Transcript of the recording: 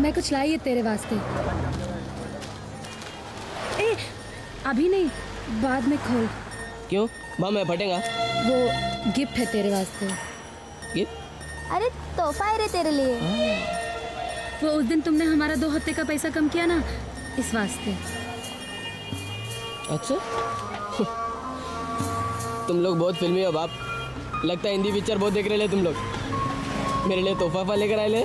मैं कुछ लाई है तेरे वास्ते। ए अभी नहीं बाद में खोल। क्यों? बम है फटेगा। वो गिफ्ट है तेरे वास्ते। ये अरे तोहफा है रे तेरे लिए। वो उस दिन तुमने हमारा दो हफ़्ते का पैसा कम किया ना इस वास्ते। अच्छा? तुम लोग बहुत फिल्मी हो बाप। लगता है हिंदी पिक्चर बहुत देख रहे ले तुम लोग। मेरे लिए तोहफा लेकर आए ले।